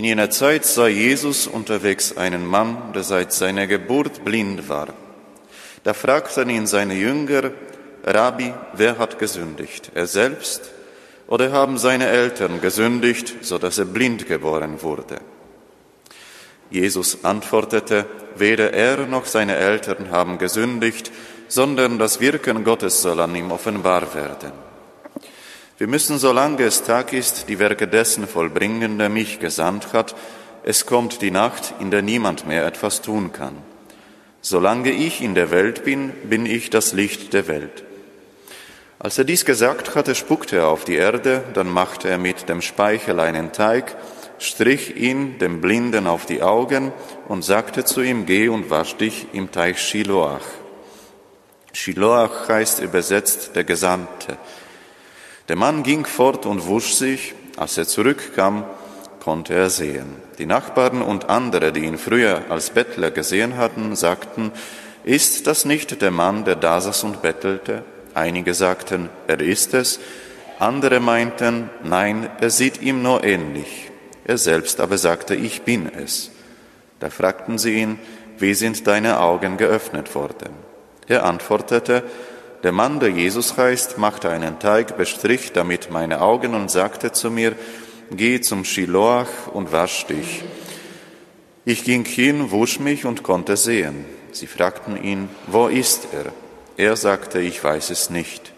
In jener Zeit sah Jesus unterwegs einen Mann, der seit seiner Geburt blind war. Da fragten ihn seine Jünger, Rabbi, wer hat gesündigt, er selbst oder haben seine Eltern gesündigt, so dass er blind geboren wurde? Jesus antwortete, weder er noch seine Eltern haben gesündigt, sondern das Wirken Gottes soll an ihm offenbar werden. Wir müssen, solange es Tag ist, die Werke dessen vollbringen, der mich gesandt hat. Es kommt die Nacht, in der niemand mehr etwas tun kann. Solange ich in der Welt bin, bin ich das Licht der Welt. Als er dies gesagt hatte, spuckte er auf die Erde, dann machte er mit dem Speichel einen Teig, strich ihn dem Blinden auf die Augen und sagte zu ihm, geh und wasch dich im Teich Shiloach. Shiloach heißt übersetzt der Gesandte. Der Mann ging fort und wusch sich. Als er zurückkam, konnte er sehen. Die Nachbarn und andere, die ihn früher als Bettler gesehen hatten, sagten, ist das nicht der Mann, der da saß und bettelte? Einige sagten, er ist es. Andere meinten, nein, er sieht ihm nur ähnlich. Er selbst aber sagte, ich bin es. Da fragten sie ihn, wie sind deine Augen geöffnet worden? Er antwortete, der Mann, der Jesus heißt, machte einen Teig, bestrich damit meine Augen und sagte zu mir, geh zum Shiloach und wasch dich. Ich ging hin, wusch mich und konnte sehen. Sie fragten ihn, wo ist er? Er sagte, ich weiß es nicht.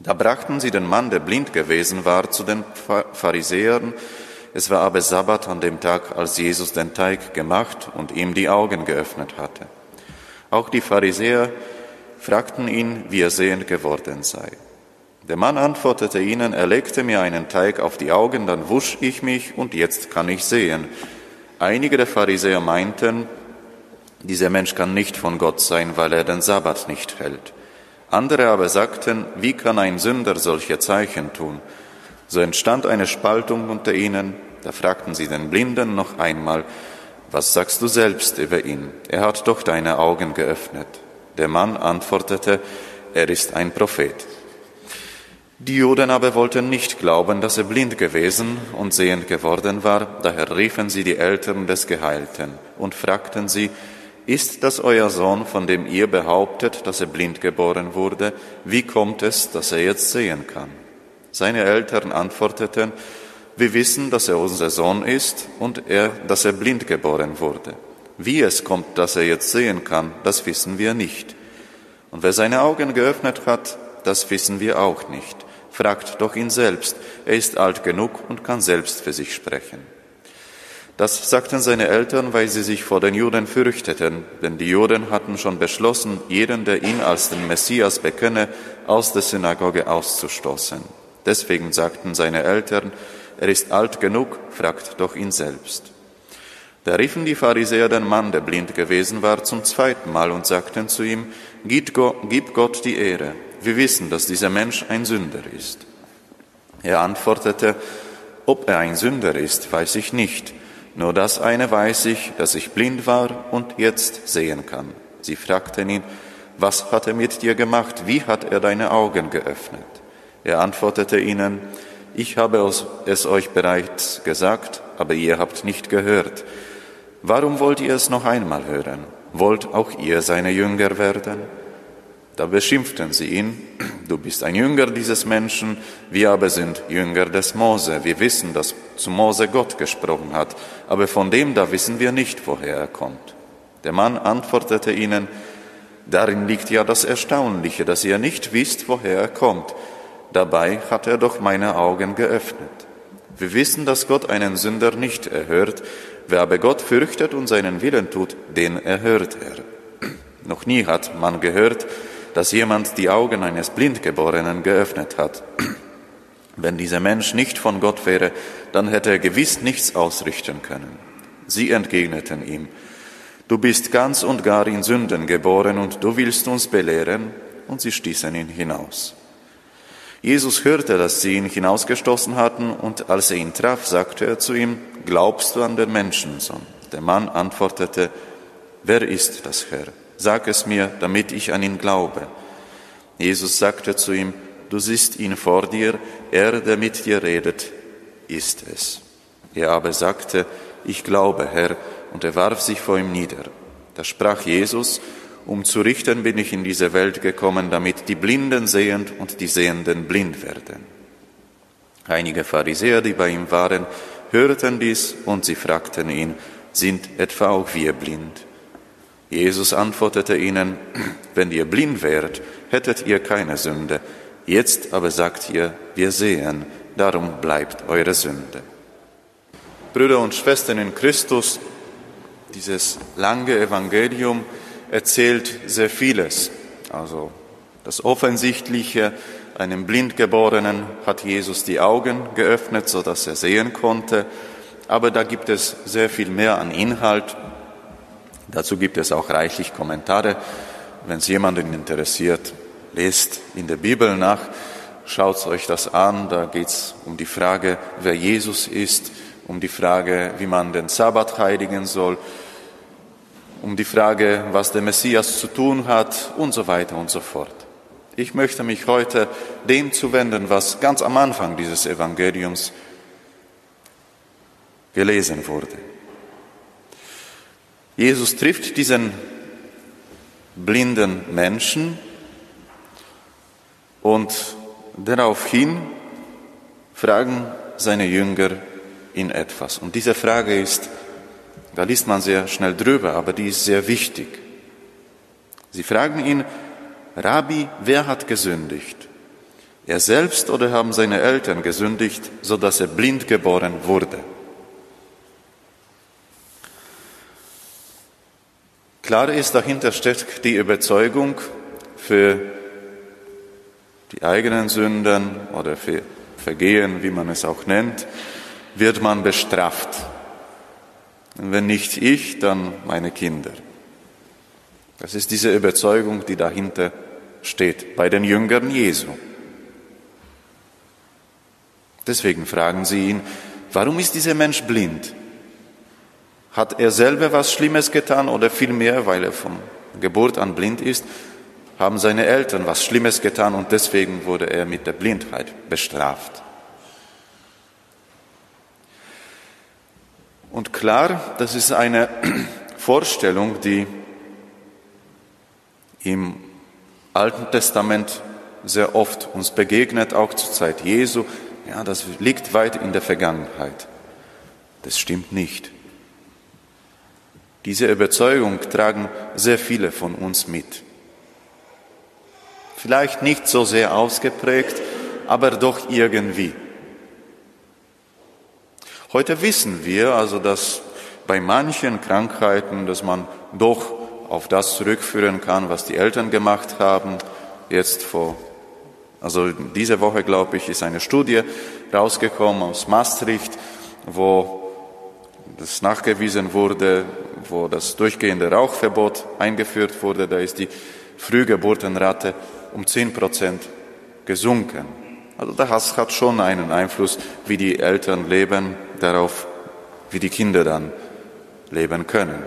Da brachten sie den Mann, der blind gewesen war, zu den Pharisäern. Es war aber Sabbat an dem Tag, als Jesus den Teig gemacht und ihm die Augen geöffnet hatte. Auch die Pharisäer fragten ihn, wie er sehend geworden sei. Der Mann antwortete ihnen, er legte mir einen Teig auf die Augen, dann wusch ich mich und jetzt kann ich sehen. Einige der Pharisäer meinten, dieser Mensch kann nicht von Gott sein, weil er den Sabbat nicht hält. Andere aber sagten, wie kann ein Sünder solche Zeichen tun? So entstand eine Spaltung unter ihnen. Da fragten sie den Blinden noch einmal, was sagst du selbst über ihn? Er hat doch deine Augen geöffnet. Der Mann antwortete, er ist ein Prophet. Die Juden aber wollten nicht glauben, dass er blind gewesen und sehend geworden war, daher riefen sie die Eltern des Geheilten und fragten sie, ist das euer Sohn, von dem ihr behauptet, dass er blind geboren wurde? Wie kommt es, dass er jetzt sehen kann? Seine Eltern antworteten, wir wissen, dass er unser Sohn ist und er, dass er blind geboren wurde. Wie es kommt, dass er jetzt sehen kann, das wissen wir nicht. Und wer seine Augen geöffnet hat, das wissen wir auch nicht. Fragt doch ihn selbst. Er ist alt genug und kann selbst für sich sprechen. Das sagten seine Eltern, weil sie sich vor den Juden fürchteten, denn die Juden hatten schon beschlossen, jeden, der ihn als den Messias bekenne, aus der Synagoge auszustoßen. Deswegen sagten seine Eltern, er ist alt genug, fragt doch ihn selbst. Da riefen die Pharisäer den Mann, der blind gewesen war, zum zweiten Mal und sagten zu ihm, Gib Gott die Ehre. Wir wissen, dass dieser Mensch ein Sünder ist. Er antwortete, ob er ein Sünder ist, weiß ich nicht. Nur das eine weiß ich, dass ich blind war und jetzt sehen kann. Sie fragten ihn, was hat er mit dir gemacht? Wie hat er deine Augen geöffnet? Er antwortete ihnen, ich habe es euch bereits gesagt, aber ihr habt nicht gehört. Warum wollt ihr es noch einmal hören? Wollt auch ihr seine Jünger werden? Da beschimpften sie ihn, du bist ein Jünger dieses Menschen, wir aber sind Jünger des Mose. Wir wissen, dass zu Mose Gott gesprochen hat, aber von dem da wissen wir nicht, woher er kommt. Der Mann antwortete ihnen, darin liegt ja das Erstaunliche, dass ihr nicht wisst, woher er kommt. Dabei hat er doch meine Augen geöffnet. Wir wissen, dass Gott einen Sünder nicht erhört, Wer aber Gott fürchtet und seinen Willen tut, den erhört er. Noch nie hat man gehört, dass jemand die Augen eines Blindgeborenen geöffnet hat. Wenn dieser Mensch nicht von Gott wäre, dann hätte er gewiss nichts ausrichten können. Sie entgegneten ihm, Du bist ganz und gar in Sünden geboren und du willst uns belehren, und sie stießen ihn hinaus. Jesus hörte, dass sie ihn hinausgestoßen hatten, und als er ihn traf, sagte er zu ihm, Glaubst du an den Menschensohn? Der Mann antwortete, Wer ist das Herr? Sag es mir, damit ich an ihn glaube. Jesus sagte zu ihm, Du siehst ihn vor dir, er, der mit dir redet, ist es. Er aber sagte, ich glaube, Herr, und er warf sich vor ihm nieder. Da sprach Jesus, um zu richten bin ich in diese Welt gekommen, damit die Blinden sehend und die Sehenden blind werden. Einige Pharisäer, die bei ihm waren, hörten dies und sie fragten ihn, sind etwa auch wir blind? Jesus antwortete ihnen, wenn ihr blind wärt, hättet ihr keine Sünde. Jetzt aber sagt ihr, wir sehen, darum bleibt eure Sünde. Brüder und Schwestern in Christus, dieses lange Evangelium erzählt sehr vieles. Also das Offensichtliche, einem Blindgeborenen hat Jesus die Augen geöffnet, so dass er sehen konnte. Aber da gibt es sehr viel mehr an Inhalt. Dazu gibt es auch reichlich Kommentare. Wenn es jemanden interessiert, lest in der Bibel nach, schaut euch das an. Da geht es um die Frage, wer Jesus ist, um die Frage, wie man den Sabbat heiligen soll, um die Frage, was der Messias zu tun hat und so weiter und so fort. Ich möchte mich heute dem zuwenden, was ganz am Anfang dieses Evangeliums gelesen wurde. Jesus trifft diesen blinden Menschen und daraufhin fragen seine Jünger ihn etwas. Und diese Frage ist, da liest man sehr schnell drüber, aber die ist sehr wichtig. Sie fragen ihn, Rabbi, wer hat gesündigt? Er selbst oder haben seine Eltern gesündigt, so dass er blind geboren wurde? Klar ist, dahinter steckt die Überzeugung, für die eigenen Sünden oder für Vergehen, wie man es auch nennt, wird man bestraft. Wenn nicht ich, dann meine Kinder. Das ist diese Überzeugung, die dahinter steht bei den Jüngern Jesu. Deswegen fragen sie ihn, warum ist dieser Mensch blind? Hat er selber was Schlimmes getan oder vielmehr, weil er von Geburt an blind ist, haben seine Eltern was Schlimmes getan und deswegen wurde er mit der Blindheit bestraft. Und klar, das ist eine Vorstellung, die im Alten Testament sehr oft uns begegnet, auch zur Zeit Jesu. Ja, das liegt weit in der Vergangenheit. Das stimmt nicht. Diese Überzeugung tragen sehr viele von uns mit. Vielleicht nicht so sehr ausgeprägt, aber doch irgendwie. Heute wissen wir also, dass bei manchen Krankheiten, dass man doch auf das zurückführen kann, was die Eltern gemacht haben. Jetzt vor, also diese Woche, glaube ich, ist eine Studie rausgekommen aus Maastricht, wo das nachgewiesen wurde, wo das durchgehende Rauchverbot eingeführt wurde, da ist die Frühgeburtenrate um 10 Prozent gesunken. Also das hat schon einen Einfluss, wie die Eltern leben, darauf, wie die Kinder dann leben können.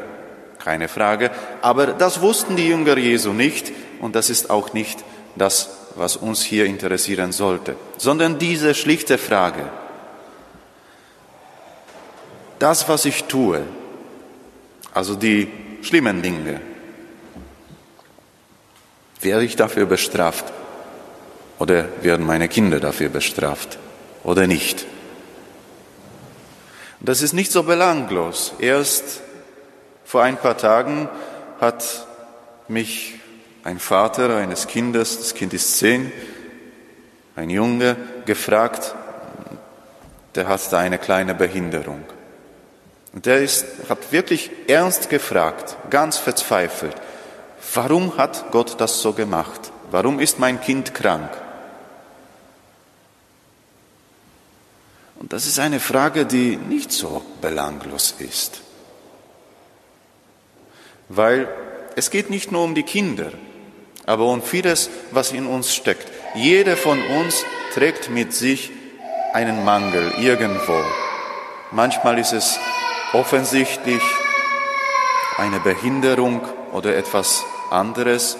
Keine Frage. Aber das wussten die Jünger Jesu nicht und das ist auch nicht das, was uns hier interessieren sollte, sondern diese schlichte Frage. Das, was ich tue, also die schlimmen Dinge, werde ich dafür bestraft oder werden meine Kinder dafür bestraft oder nicht? Das ist nicht so belanglos. Erst vor ein paar Tagen hat mich ein Vater eines Kindes, das Kind ist zehn, ein Junge, gefragt, der hat da eine kleine Behinderung. Und der ist, hat wirklich ernst gefragt, ganz verzweifelt, warum hat Gott das so gemacht? Warum ist mein Kind krank? Und das ist eine Frage, die nicht so belanglos ist weil es geht nicht nur um die Kinder, aber um vieles, was in uns steckt. Jeder von uns trägt mit sich einen Mangel irgendwo. Manchmal ist es offensichtlich eine Behinderung oder etwas anderes.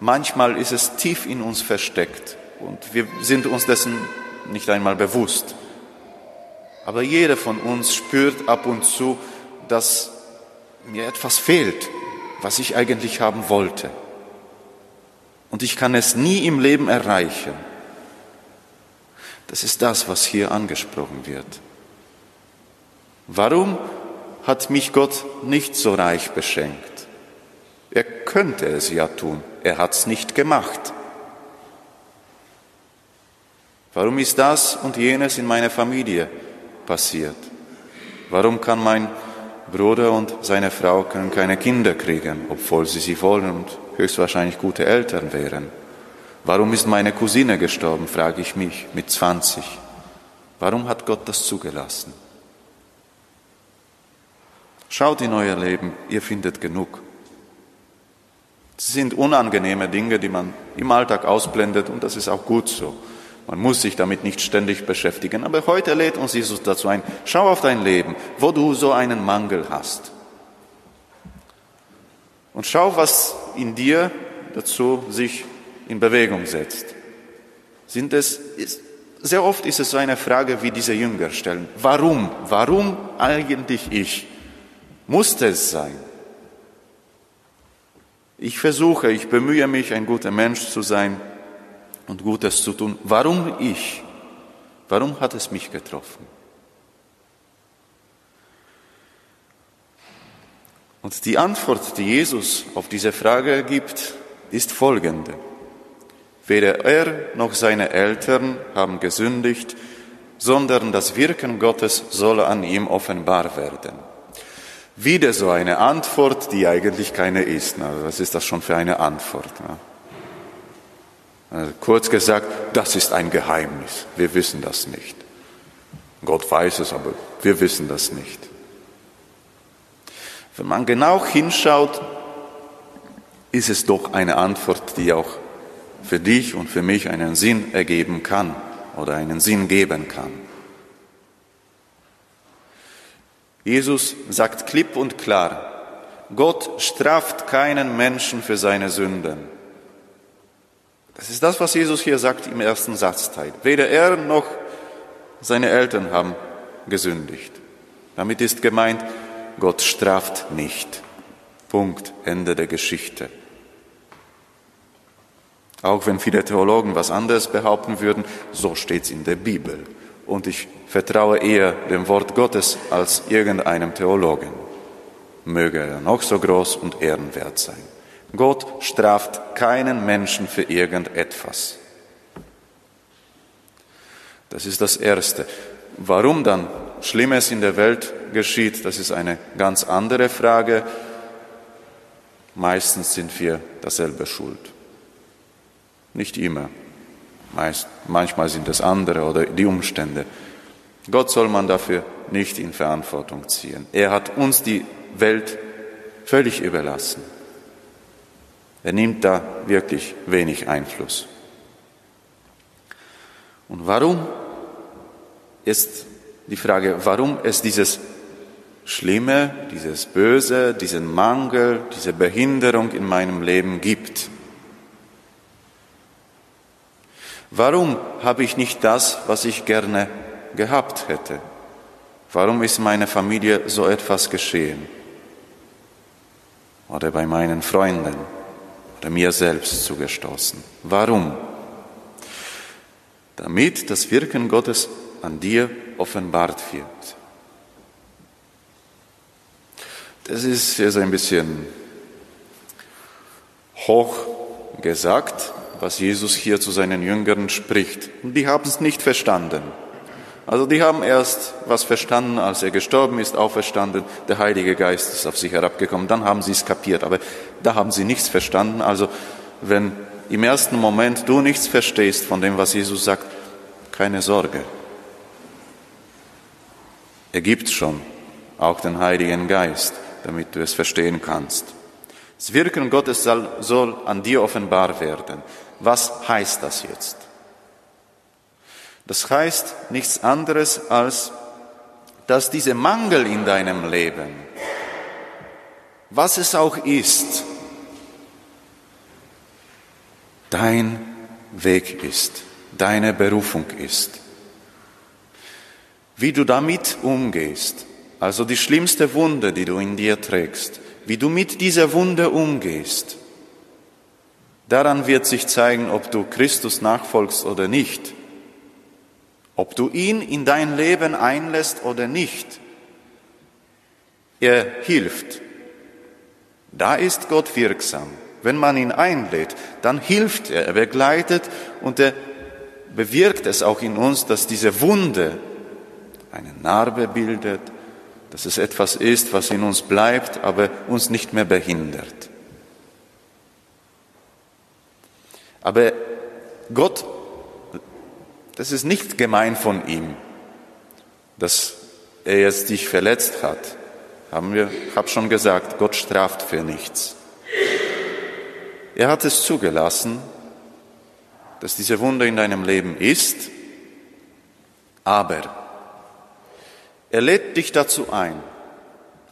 Manchmal ist es tief in uns versteckt und wir sind uns dessen nicht einmal bewusst. Aber jeder von uns spürt ab und zu, dass mir etwas fehlt, was ich eigentlich haben wollte. Und ich kann es nie im Leben erreichen. Das ist das, was hier angesprochen wird. Warum hat mich Gott nicht so reich beschenkt? Er könnte es ja tun, er hat es nicht gemacht. Warum ist das und jenes in meiner Familie passiert? Warum kann mein Bruder und seine Frau können keine Kinder kriegen, obwohl sie sie wollen und höchstwahrscheinlich gute Eltern wären? Warum ist meine Cousine gestorben, frage ich mich, mit 20? Warum hat Gott das zugelassen? Schaut in euer Leben, ihr findet genug. Es sind unangenehme Dinge, die man im Alltag ausblendet und das ist auch gut so. Man muss sich damit nicht ständig beschäftigen. Aber heute lädt uns Jesus dazu ein, schau auf dein Leben, wo du so einen Mangel hast. Und schau, was in dir dazu sich in Bewegung setzt. Sind es, ist, sehr oft ist es so eine Frage, wie diese Jünger stellen. Warum? Warum eigentlich ich? Musste es sein? Ich versuche, ich bemühe mich, ein guter Mensch zu sein und Gutes zu tun. Warum ich? Warum hat es mich getroffen? Und die Antwort, die Jesus auf diese Frage gibt, ist folgende. Weder er noch seine Eltern haben gesündigt, sondern das Wirken Gottes soll an ihm offenbar werden. Wieder so eine Antwort, die eigentlich keine ist. Was ist das schon für eine Antwort? Also kurz gesagt, das ist ein Geheimnis. Wir wissen das nicht. Gott weiß es, aber wir wissen das nicht. Wenn man genau hinschaut, ist es doch eine Antwort, die auch für dich und für mich einen Sinn ergeben kann oder einen Sinn geben kann. Jesus sagt klipp und klar, Gott straft keinen Menschen für seine Sünden. Das ist das, was Jesus hier sagt im ersten Satzteil. Weder er noch seine Eltern haben gesündigt. Damit ist gemeint, Gott straft nicht. Punkt. Ende der Geschichte. Auch wenn viele Theologen was anderes behaupten würden, so steht es in der Bibel. Und ich vertraue eher dem Wort Gottes als irgendeinem Theologen. Möge er noch so groß und ehrenwert sein. Gott straft keinen Menschen für irgendetwas. Das ist das Erste. Warum dann Schlimmes in der Welt geschieht, das ist eine ganz andere Frage. Meistens sind wir dasselbe schuld. Nicht immer. Meist, manchmal sind es andere oder die Umstände. Gott soll man dafür nicht in Verantwortung ziehen. Er hat uns die Welt völlig überlassen. Er nimmt da wirklich wenig Einfluss. Und warum ist die Frage, warum es dieses Schlimme, dieses Böse, diesen Mangel, diese Behinderung in meinem Leben gibt? Warum habe ich nicht das, was ich gerne gehabt hätte? Warum ist meiner Familie so etwas geschehen? Oder bei meinen Freunden? Oder mir selbst zugestoßen. Warum? Damit das Wirken Gottes an dir offenbart wird. Das ist jetzt ein bisschen hoch gesagt, was Jesus hier zu seinen Jüngern spricht. Und die haben es nicht verstanden. Also die haben erst was verstanden, als er gestorben ist, auferstanden, der Heilige Geist ist auf sie herabgekommen, dann haben sie es kapiert, aber da haben sie nichts verstanden. Also wenn im ersten Moment du nichts verstehst von dem, was Jesus sagt, keine Sorge. Er gibt schon auch den Heiligen Geist, damit du es verstehen kannst. Das Wirken Gottes soll, soll an dir offenbar werden. Was heißt das jetzt? Das heißt nichts anderes als, dass dieser Mangel in deinem Leben, was es auch ist, dein Weg ist, deine Berufung ist. wie du damit umgehst, also die schlimmste Wunde, die du in dir trägst, wie du mit dieser Wunde umgehst, daran wird sich zeigen, ob du Christus nachfolgst oder nicht, ob du ihn in dein Leben einlässt oder nicht. Er hilft. Da ist Gott wirksam. Wenn man ihn einlädt, dann hilft er, er begleitet und er bewirkt es auch in uns, dass diese Wunde eine Narbe bildet, dass es etwas ist, was in uns bleibt, aber uns nicht mehr behindert. Aber Gott, das ist nicht gemein von ihm, dass er jetzt dich verletzt hat. Haben wir, hab schon gesagt, Gott straft für nichts. Er hat es zugelassen, dass diese Wunde in deinem Leben ist, aber er lädt dich dazu ein.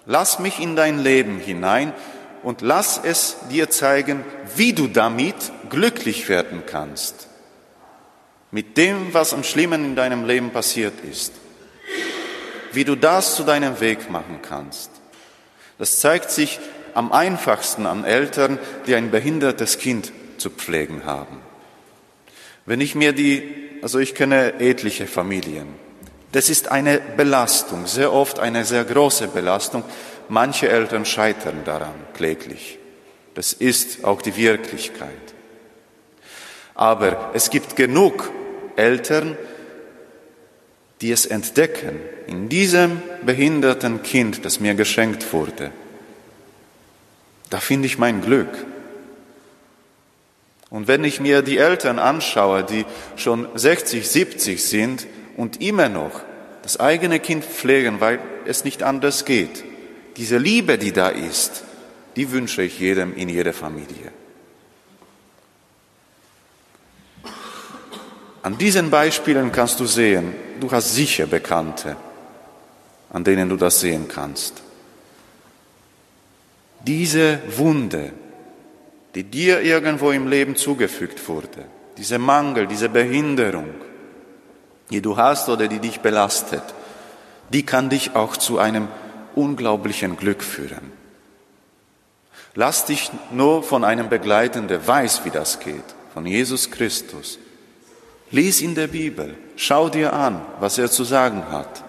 Lass mich in dein Leben hinein und lass es dir zeigen, wie du damit glücklich werden kannst. Mit dem, was am Schlimmen in deinem Leben passiert ist. Wie du das zu deinem Weg machen kannst. Das zeigt sich am einfachsten an Eltern, die ein behindertes Kind zu pflegen haben. Wenn ich mir die, also ich kenne etliche Familien, das ist eine Belastung, sehr oft eine sehr große Belastung. Manche Eltern scheitern daran kläglich. Das ist auch die Wirklichkeit. Aber es gibt genug Eltern, die es entdecken in diesem behinderten Kind, das mir geschenkt wurde. Da finde ich mein Glück. Und wenn ich mir die Eltern anschaue, die schon 60, 70 sind, und immer noch das eigene Kind pflegen, weil es nicht anders geht. Diese Liebe, die da ist, die wünsche ich jedem in jeder Familie. An diesen Beispielen kannst du sehen, du hast sicher Bekannte, an denen du das sehen kannst. Diese Wunde, die dir irgendwo im Leben zugefügt wurde, diese Mangel, diese Behinderung, die du hast oder die dich belastet, die kann dich auch zu einem unglaublichen Glück führen. Lass dich nur von einem Begleiten, der weiß, wie das geht, von Jesus Christus. Lies in der Bibel, schau dir an, was er zu sagen hat.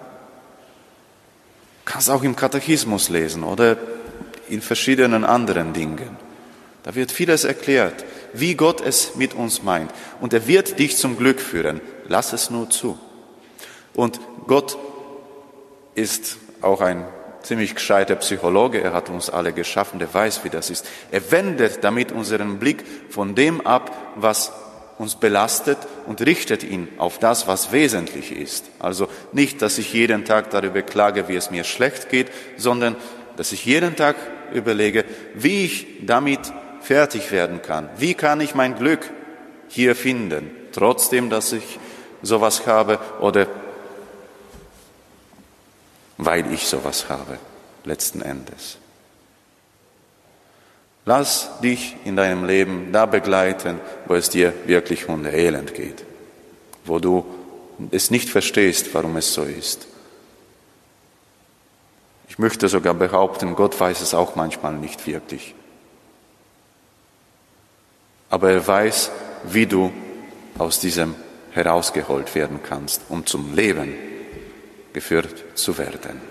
Kannst auch im Katechismus lesen oder in verschiedenen anderen Dingen. Da wird vieles erklärt, wie Gott es mit uns meint. Und er wird dich zum Glück führen. Lass es nur zu. Und Gott ist auch ein ziemlich gescheiter Psychologe. Er hat uns alle geschaffen. Der weiß, wie das ist. Er wendet damit unseren Blick von dem ab, was uns belastet und richtet ihn auf das, was wesentlich ist. Also nicht, dass ich jeden Tag darüber klage, wie es mir schlecht geht, sondern dass ich jeden Tag überlege, wie ich damit fertig werden kann. Wie kann ich mein Glück hier finden, trotzdem, dass ich sowas habe oder weil ich sowas habe, letzten Endes. Lass dich in deinem Leben da begleiten, wo es dir wirklich elend geht, wo du es nicht verstehst, warum es so ist. Ich möchte sogar behaupten, Gott weiß es auch manchmal nicht wirklich aber er weiß, wie du aus diesem herausgeholt werden kannst, um zum Leben geführt zu werden.